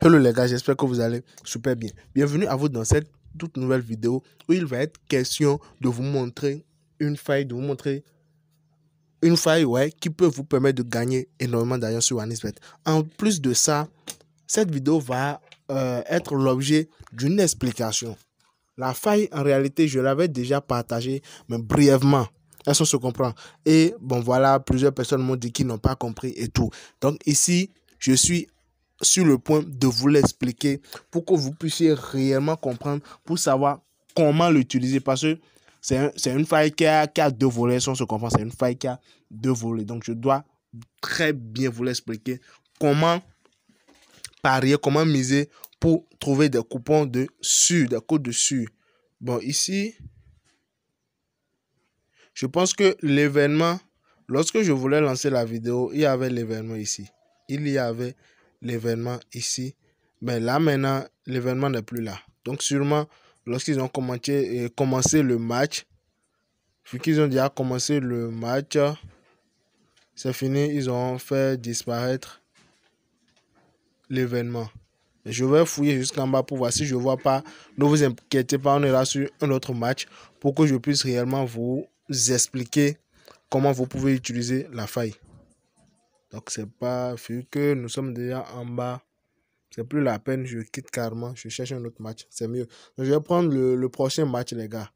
Hello les gars, j'espère que vous allez super bien. Bienvenue à vous dans cette toute nouvelle vidéo où il va être question de vous montrer une faille, de vous montrer une faille ouais, qui peut vous permettre de gagner énormément d'argent sur OneXBet. En plus de ça, cette vidéo va euh, être l'objet d'une explication. La faille, en réalité, je l'avais déjà partagée, mais brièvement. Est-ce qu'on se comprend? Et bon, voilà, plusieurs personnes m'ont dit qu'ils n'ont pas compris et tout. Donc ici, je suis sur le point de vous l'expliquer pour que vous puissiez réellement comprendre, pour savoir comment l'utiliser. Parce que c'est une faille qui a, qui a, deux volets, si on se comprend, c'est une faille qui a deux volets. Donc je dois très bien vous l'expliquer comment parier, comment miser pour trouver des coupons de sur, des codes dessus. Bon, ici, je pense que l'événement, lorsque je voulais lancer la vidéo, il y avait l'événement ici. Il y avait l'événement ici. Mais là, maintenant, l'événement n'est plus là. Donc, sûrement, lorsqu'ils ont commencé, euh, commencé le match, vu qu'ils ont déjà commencé le match, c'est fini, ils ont fait disparaître l'événement. Je vais fouiller jusqu'en bas pour voir si je ne vois pas. Ne vous inquiétez pas, on est là sur un autre match pour que je puisse réellement vous expliquer comment vous pouvez utiliser la faille. Donc, c'est pas, vu que nous sommes déjà en bas, c'est plus la peine, je quitte carrément, je cherche un autre match, c'est mieux. je vais prendre le, le, prochain match, les gars.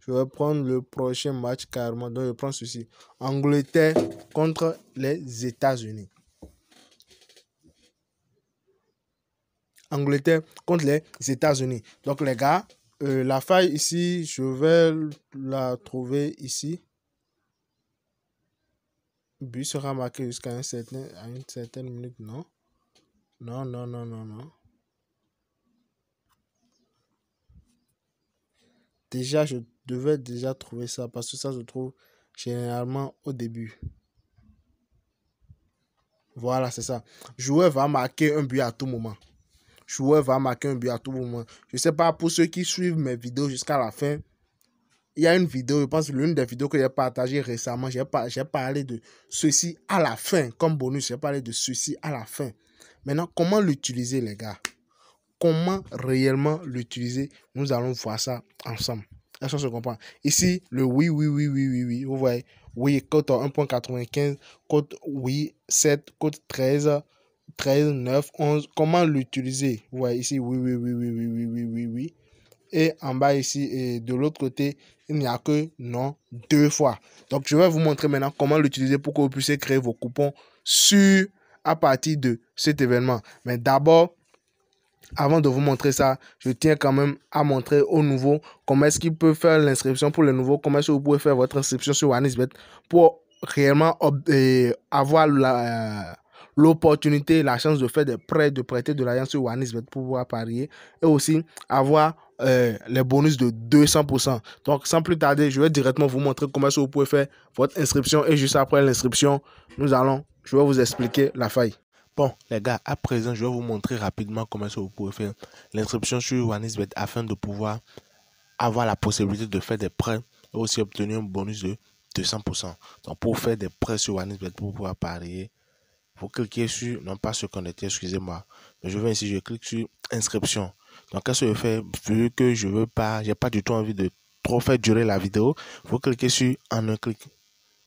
Je vais prendre le prochain match carrément. Donc, je prends ceci. Angleterre contre les États-Unis. Angleterre contre les États-Unis. Donc, les gars, euh, la faille ici, je vais la trouver ici but sera marqué jusqu'à à une certaine minute, non? Non, non, non, non, non. Déjà, je devais déjà trouver ça parce que ça se trouve généralement au début. Voilà, c'est ça. Joueur va marquer un but à tout moment. Joueur va marquer un but à tout moment. Je ne sais pas pour ceux qui suivent mes vidéos jusqu'à la fin, il y a une vidéo, je pense l'une des vidéos que j'ai partagées récemment, j'ai parlé de ceci à la fin, comme bonus, j'ai parlé de ceci à la fin. Maintenant, comment l'utiliser, les gars Comment réellement l'utiliser Nous allons voir ça ensemble. Est-ce qu'on se comprend Ici, le oui, oui, oui, oui, oui, oui, vous voyez, oui, code 1.95, code oui, 7, code 13, 13, 9, 11. Comment l'utiliser Vous voyez ici, oui, oui, oui, oui, oui, oui, oui, oui, oui et en bas ici et de l'autre côté il n'y a que non deux fois. Donc je vais vous montrer maintenant comment l'utiliser pour que vous puissiez créer vos coupons sur à partir de cet événement. Mais d'abord avant de vous montrer ça, je tiens quand même à montrer aux nouveaux comment est-ce qu'ils peuvent faire l'inscription pour les nouveaux, comment est-ce que vous pouvez faire votre inscription sur OneXBet pour réellement avoir la, l'opportunité, la chance de faire des prêts, de prêter de l'argent sur OneXBet pour pouvoir parier et aussi avoir euh, les bonus de 200%. Donc, sans plus tarder, je vais directement vous montrer comment vous pouvez faire votre inscription et juste après l'inscription, nous allons, je vais vous expliquer la faille. Bon, les gars, à présent, je vais vous montrer rapidement comment vous pouvez faire l'inscription sur OneXBet afin de pouvoir avoir la possibilité de faire des prêts et aussi obtenir un bonus de 200%. Donc, pour faire des prêts sur OneXBet, pour pouvoir parier, vous cliquez sur, non pas se connecter, excusez-moi, mais je vais ici, je clique sur inscription. Donc, qu'est-ce que je fais? Vu que je veux pas, j'ai pas du tout envie de trop faire durer la vidéo, vous cliquez sur en un clic.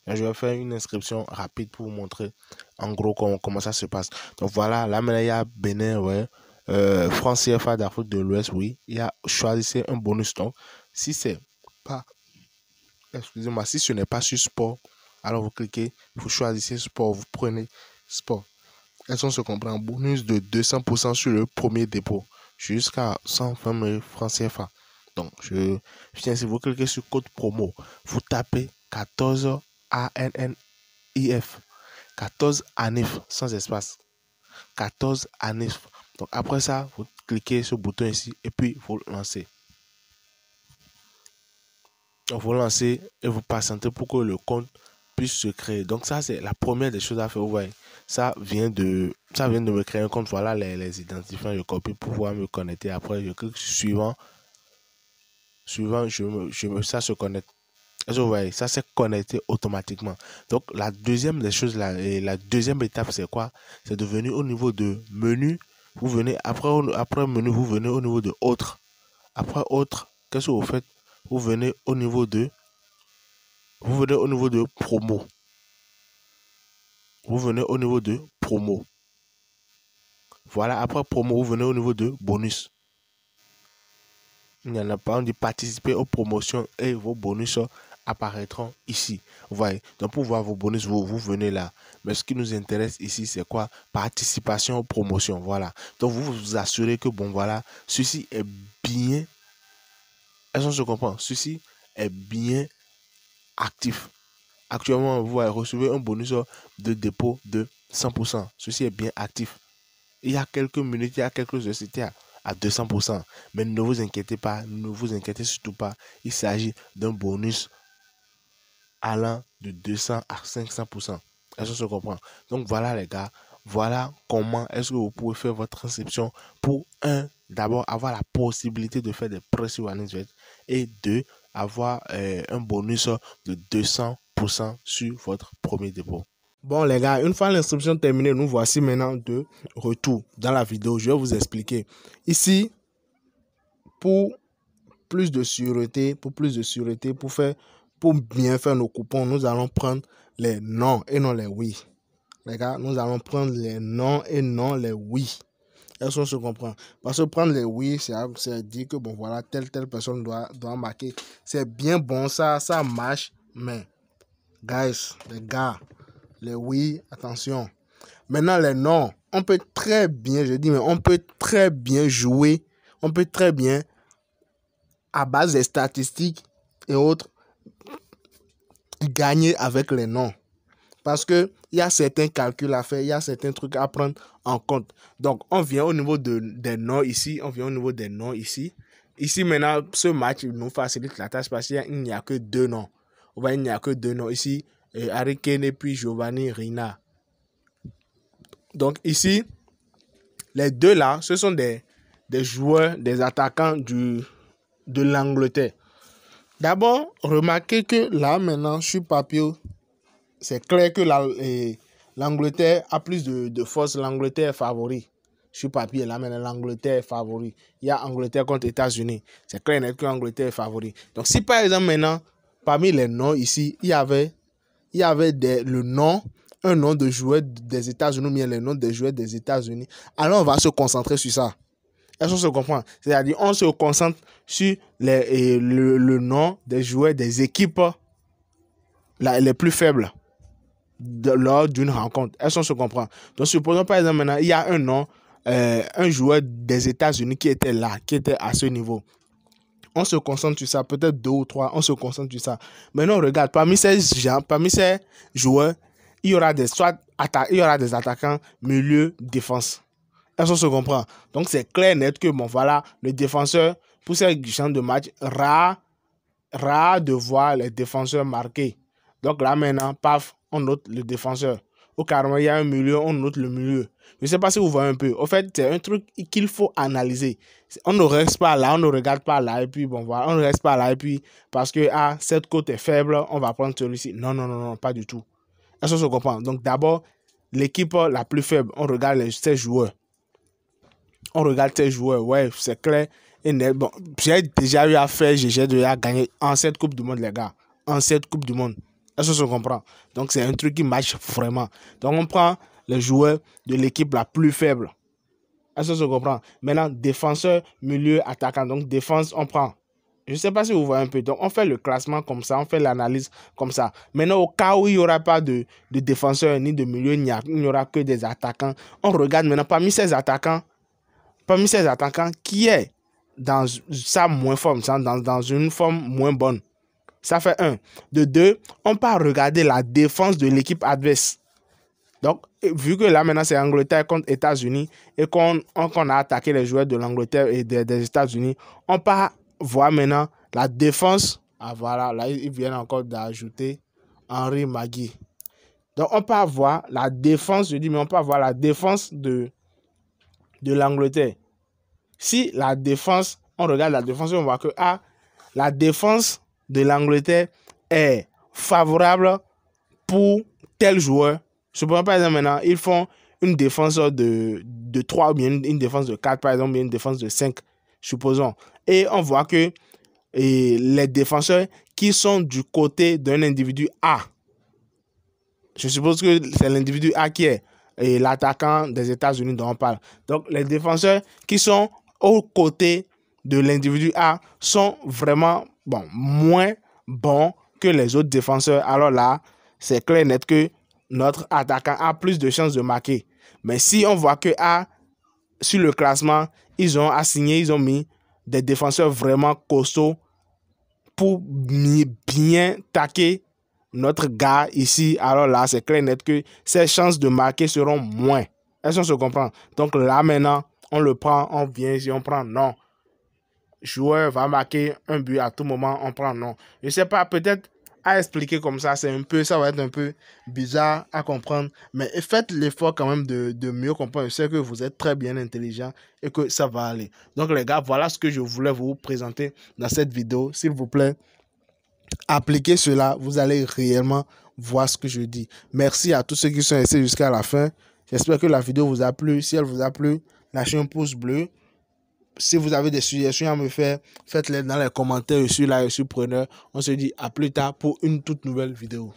je vais faire une inscription rapide pour vous montrer en gros comment, comment ça se passe. Donc voilà, là Bénin, ouais. Euh, France CFA d'Afrique de l'Ouest, oui. Il y a choisissez un bonus. Donc, si c'est pas, excusez-moi, si ce n'est pas sur sport, alors vous cliquez, vous choisissez sport, vous prenez sport. Elles sont se comprend? Bonus de 200% sur le premier dépôt jusqu'à 120 000 francs CFA. Donc, je, tiens, si vous cliquez sur code promo, vous tapez 14 ANNIF. 14 ANIF sans espace. 14 ANIF. Donc, après ça, vous cliquez sur le bouton ici et puis vous lancez. Vous lancez et vous patientez pour que le compte se créer. Donc, ça, c'est la première des choses à faire. Vous ça vient de, ça vient de me créer un compte. Voilà les, les identifiants. Je copie pour pouvoir me connecter. Après, je clique suivant. Suivant, je me, je me, ça se connecte. vous voyez, ça s'est connecté automatiquement. Donc, la deuxième des choses, la, la deuxième étape, c'est quoi? C'est de venir au niveau de menu. Vous venez après, après menu, vous venez au niveau de autres. Après autres, qu'est-ce que vous faites? Vous venez au niveau de vous venez au niveau de promo. Vous venez au niveau de promo. Voilà, après promo, vous venez au niveau de bonus. Il n'y en a pas, on dit participer aux promotions et vos bonus apparaîtront ici. Vous voyez, donc pour voir vos bonus, vous, vous venez là. Mais ce qui nous intéresse ici, c'est quoi? Participation aux promotions. Voilà. Donc vous vous assurez que, bon, voilà, ceci est bien. Est-ce qu'on se comprend? Ceci est bien actif. Actuellement, vous recevez un bonus de dépôt de 100%. Ceci est bien actif. Il y a quelques minutes, il y a quelques heures, c'était à 200%. Mais ne vous inquiétez pas, ne vous inquiétez surtout pas. Il s'agit d'un bonus allant de 200 à 500%. Est-ce se comprend Donc voilà les gars, voilà comment est-ce que vous pouvez faire votre inscription pour un, d'abord avoir la possibilité de faire des prêts sur et deux, avoir euh, un bonus de 200% sur votre premier dépôt. Bon les gars, une fois l'inscription terminée, nous voici maintenant de retour dans la vidéo. Je vais vous expliquer. Ici, pour plus de sûreté, pour plus de sûreté, pour faire pour bien faire nos coupons, nous allons prendre les non et non les oui. Les gars, nous allons prendre les non et non les oui. Est-ce qu'on se comprend? Parce que prendre les oui, c'est dire que bon voilà, telle telle personne doit, doit marquer. C'est bien bon, ça, ça marche, mais guys, les gars, les oui, attention. Maintenant, les non, on peut très bien, je dis, mais on peut très bien jouer, on peut très bien, à base des statistiques et autres, gagner avec les noms. Parce qu'il y a certains calculs à faire, il y a certains trucs à prendre en compte. Donc, on vient au niveau de, des noms ici, on vient au niveau des noms ici. Ici, maintenant, ce match nous facilite la tâche parce qu'il n'y a que deux noms. il n'y a que deux noms. Ici, euh, Harry Kane et puis Giovanni Rina. Donc, ici, les deux là, ce sont des, des joueurs, des attaquants du, de l'Angleterre. D'abord, remarquez que là, maintenant, sur papier, c'est clair que l'Angleterre a plus de, force. L'Angleterre est favori. Sur papier, là, maintenant, l'Angleterre est favori. Il y a Angleterre contre États-Unis. C'est clair que l'Angleterre est favori. Donc, si par exemple, maintenant, parmi les noms ici, il y avait, il y avait des, le nom, un nom de joueur des États-Unis, bien le nom des joueurs des États-Unis, alors on va se concentrer sur ça. Est-ce qu'on se comprend? C'est-à-dire, on se concentre sur les, le, nom des joueurs des équipes les plus faibles lors d'une rencontre. Est-ce se comprend? Donc, supposons par exemple maintenant, il y a un nom, euh, un joueur des États-Unis qui était là, qui était à ce niveau. On se concentre sur ça, peut-être deux ou trois, on se concentre sur ça. Maintenant, regarde, parmi ces gens, parmi ces joueurs, il y aura des, soit il y aura des attaquants, milieu, défense. Est-ce se comprend? Donc, c'est clair, net que, bon, voilà, le défenseur, pour ces gens de match, rare, rare de voir les défenseurs marqués. Donc là, maintenant, paf, on note le défenseur. Au carrément, il y a un milieu, on note le milieu. Je ne sais pas si vous voyez un peu. Au fait, c'est un truc qu'il faut analyser. On ne reste pas là, on ne regarde pas là, et puis bon, voilà, on ne reste pas là, et puis parce que ah, cette côte est faible, on va prendre celui-ci. Non, non, non, non, pas du tout. Est-ce qu'on se comprend Donc d'abord, l'équipe la plus faible, on regarde les, ses joueurs on regarde tes joueurs, ouais, c'est clair. Bon, j'ai déjà eu à faire, j'ai déjà gagné en cette Coupe du Monde, les gars. En cette Coupe du Monde. Est-ce que se comprend Donc, c'est un truc qui marche vraiment. Donc, on prend les joueurs de l'équipe la plus faible. Est-ce que se comprend Maintenant, défenseur, milieu, attaquant. Donc, défense, on prend. Je ne sais pas si vous voyez un peu. Donc, on fait le classement comme ça, on fait l'analyse comme ça. Maintenant, au cas où il n'y aura pas de, de défenseur ni de milieu, il n'y aura que des attaquants. On regarde maintenant parmi ces attaquants, parmi ces attaquants qui est dans sa moins forme, dans, dans une forme moins bonne? Ça fait un. De deux, on peut regarder la défense de l'équipe adverse. Donc, vu que là maintenant c'est Angleterre contre États-Unis et qu'on a attaqué les joueurs de l'Angleterre et des, États-Unis, on peut voir maintenant la défense. Ah voilà, là ils viennent encore d'ajouter Henri Magui. Donc on peut voir la défense, je dis, mais on peut voir la défense de, de l'Angleterre. Si la défense, on regarde la défense, on voit que ah, la défense de l'Angleterre est favorable pour tel joueur. Je prends par exemple maintenant, ils font une défense de, de 3 ou bien une, défense de 4, par exemple, bien une défense de 5, supposons. Et on voit que les défenseurs qui sont du côté d'un individu A, je suppose que c'est l'individu A qui est l'attaquant des États-Unis dont on parle. Donc, les défenseurs qui sont aux côtés de l'individu A sont vraiment bon, moins bons que les autres défenseurs. Alors là, c'est clair et net que notre attaquant a plus de chances de marquer. Mais si on voit que A, sur le classement, ils ont assigné, ils ont mis des défenseurs vraiment costauds pour bien taquer notre gars ici, alors là, c'est clair et net que ses chances de marquer seront moins. Est-ce qu'on se comprend? Donc là, maintenant, on le prend, on vient ici, on prend non. Joueur va marquer un but à tout moment, on prend non. Je sais pas, peut-être à expliquer comme ça, c'est un peu, ça va être un peu bizarre à comprendre, mais faites l'effort quand même de, de mieux comprendre. Je sais que vous êtes très bien intelligent et que ça va aller. Donc les gars, voilà ce que je voulais vous présenter dans cette vidéo. S'il vous plaît, appliquez cela, vous allez réellement voir ce que je dis. Merci à tous ceux qui sont restés jusqu'à la fin. J'espère que la vidéo vous a plu. Si elle vous a plu, lâchez un pouce bleu. Si vous avez des suggestions à me faire, faites-les dans les commentaires. Je suis là, je suis preneur. On se dit à plus tard pour une toute nouvelle vidéo.